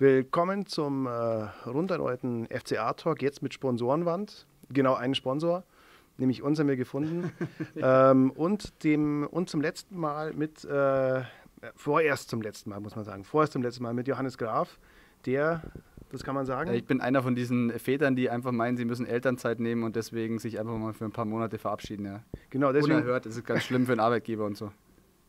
Willkommen zum äh, rund erneuten FCA-Talk, jetzt mit Sponsorenwand. Genau einen Sponsor, nämlich uns haben wir gefunden. ähm, und, dem, und zum letzten Mal mit, äh, vorerst zum letzten Mal, muss man sagen, vorerst zum letzten Mal mit Johannes Graf, der das kann man sagen. Ich bin einer von diesen Vätern, die einfach meinen, sie müssen Elternzeit nehmen und deswegen sich einfach mal für ein paar Monate verabschieden. Ja. Genau, deswegen. Unerhört, das ist ganz schlimm für einen Arbeitgeber und so.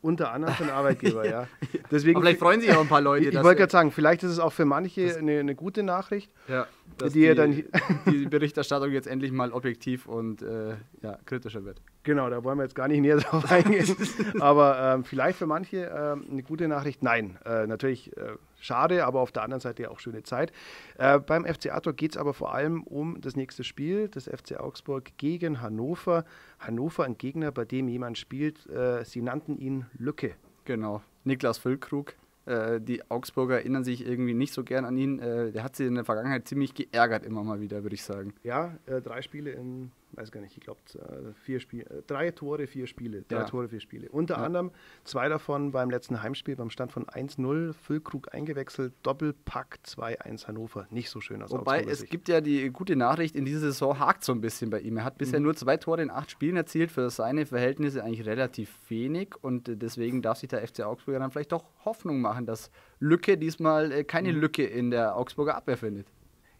Unter anderem für einen Arbeitgeber, ja. Deswegen, Aber vielleicht freuen sich auch ein paar Leute. Ich, ich wollte gerade sagen, vielleicht ist es auch für manche eine, eine gute Nachricht. Ja, dass die, die, dann die Berichterstattung jetzt endlich mal objektiv und äh, ja, kritischer wird. Genau, da wollen wir jetzt gar nicht näher drauf eingehen. Aber ähm, vielleicht für manche ähm, eine gute Nachricht. Nein, äh, natürlich äh, schade, aber auf der anderen Seite auch schöne Zeit. Äh, beim FC Talk geht es aber vor allem um das nächste Spiel des FC Augsburg gegen Hannover. Hannover, ein Gegner, bei dem jemand spielt. Äh, sie nannten ihn Lücke. Genau, Niklas Füllkrug. Äh, die Augsburger erinnern sich irgendwie nicht so gern an ihn. Äh, der hat sie in der Vergangenheit ziemlich geärgert, immer mal wieder, würde ich sagen. Ja, drei Spiele in weiß gar nicht, ich glaube äh, vier Spiele, äh, drei Tore, vier Spiele, drei ja. Tore, vier Spiele. Unter ja. anderem zwei davon beim letzten Heimspiel beim Stand von 1-0, Füllkrug eingewechselt, Doppelpack 2-1 Hannover. Nicht so schön aus Wobei es gibt ja die gute Nachricht, in dieser Saison hakt so ein bisschen bei ihm. Er hat bisher mhm. nur zwei Tore in acht Spielen erzielt, für seine Verhältnisse eigentlich relativ wenig und deswegen darf sich der FC Augsburger dann vielleicht doch Hoffnung machen, dass Lücke diesmal äh, keine mhm. Lücke in der Augsburger Abwehr findet.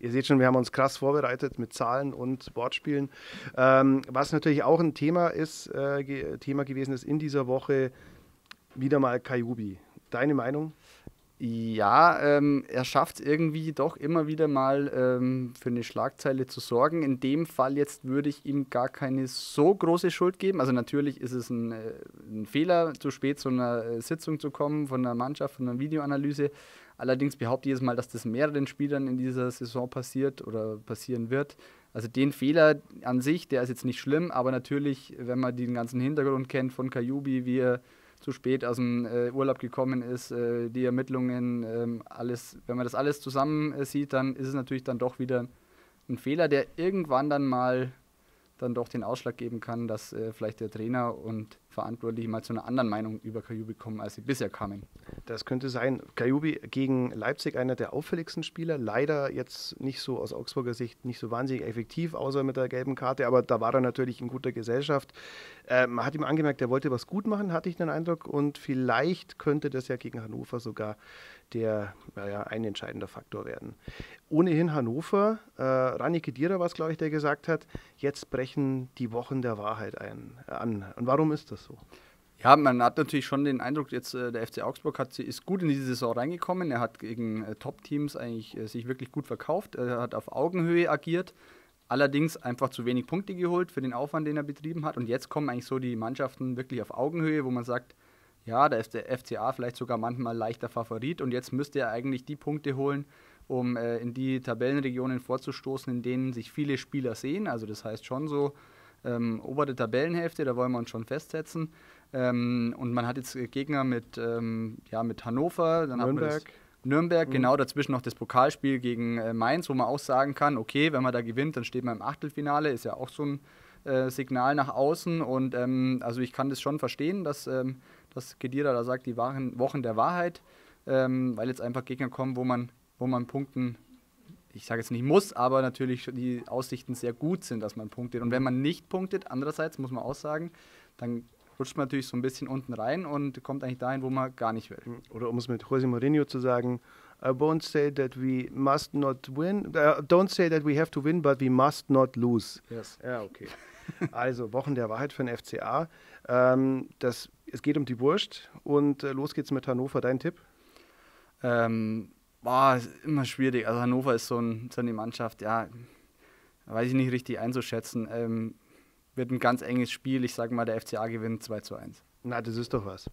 Ihr seht schon, wir haben uns krass vorbereitet mit Zahlen und Wortspielen. Ähm, was natürlich auch ein Thema ist, äh, Thema gewesen ist in dieser Woche, wieder mal Kayubi. Deine Meinung? Ja, ähm, er schafft es irgendwie doch immer wieder mal ähm, für eine Schlagzeile zu sorgen. In dem Fall jetzt würde ich ihm gar keine so große Schuld geben. Also natürlich ist es ein, äh, ein Fehler, zu spät zu einer äh, Sitzung zu kommen von der Mannschaft, von einer Videoanalyse. Allerdings behaupte ich jetzt mal, dass das mehreren Spielern in dieser Saison passiert oder passieren wird. Also den Fehler an sich, der ist jetzt nicht schlimm, aber natürlich, wenn man den ganzen Hintergrund kennt von Kajubi, wie er zu spät aus dem äh, Urlaub gekommen ist, äh, die Ermittlungen, äh, alles, wenn man das alles zusammen äh, sieht, dann ist es natürlich dann doch wieder ein Fehler, der irgendwann dann mal dann doch den Ausschlag geben kann, dass äh, vielleicht der Trainer und Verantwortliche mal zu einer anderen Meinung über Kajubi kommen, als sie bisher kamen. Das könnte sein. Kajubi gegen Leipzig einer der auffälligsten Spieler. Leider jetzt nicht so aus Augsburger Sicht nicht so wahnsinnig effektiv, außer mit der gelben Karte. Aber da war er natürlich in guter Gesellschaft. Äh, man hat ihm angemerkt, er wollte was gut machen, hatte ich den Eindruck. Und vielleicht könnte das ja gegen Hannover sogar der naja, ein entscheidender Faktor werden. Ohnehin Hannover, äh, Rani Kedira war es, glaube ich, der gesagt hat, jetzt brechen die Wochen der Wahrheit ein, an. Und warum ist das so? Ja, man hat natürlich schon den Eindruck, jetzt äh, der FC Augsburg hat, ist gut in diese Saison reingekommen. Er hat gegen äh, Top-Teams eigentlich äh, sich wirklich gut verkauft. Er hat auf Augenhöhe agiert, allerdings einfach zu wenig Punkte geholt für den Aufwand, den er betrieben hat. Und jetzt kommen eigentlich so die Mannschaften wirklich auf Augenhöhe, wo man sagt, ja, da ist der FCA vielleicht sogar manchmal leichter Favorit und jetzt müsste er eigentlich die Punkte holen, um äh, in die Tabellenregionen vorzustoßen, in denen sich viele Spieler sehen. Also das heißt schon so ähm, obere Tabellenhälfte, da wollen wir uns schon festsetzen. Ähm, und man hat jetzt Gegner mit, ähm, ja, mit Hannover, dann Nürnberg. Nürnberg, mhm. genau dazwischen noch das Pokalspiel gegen äh, Mainz, wo man auch sagen kann, okay, wenn man da gewinnt, dann steht man im Achtelfinale, ist ja auch so ein äh, Signal nach außen. Und ähm, also ich kann das schon verstehen, dass ähm, dass Kedira da sagt, die wahren Wochen der Wahrheit, ähm, weil jetzt einfach Gegner kommen, wo man, wo man punkten, ich sage jetzt nicht muss, aber natürlich die Aussichten sehr gut sind, dass man punktet. Und wenn man nicht punktet, andererseits muss man auch sagen, dann rutscht man natürlich so ein bisschen unten rein und kommt eigentlich dahin, wo man gar nicht will. Oder um es mit José Mourinho zu sagen, I won't say that we must not win, uh, don't say that we have to win, but we must not lose. Yes. Ja, okay. also Wochen der Wahrheit für den FCA. Ähm, das es geht um die Wurst und äh, los geht's mit Hannover. Dein Tipp? Ähm, boah, ist immer schwierig. Also Hannover ist so, ein, so eine Mannschaft, ja, weiß ich nicht richtig einzuschätzen. Ähm, wird ein ganz enges Spiel. Ich sage mal, der FCA gewinnt 2 zu 1. Na, das ist doch was.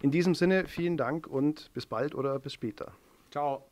In diesem Sinne, vielen Dank und bis bald oder bis später. Ciao.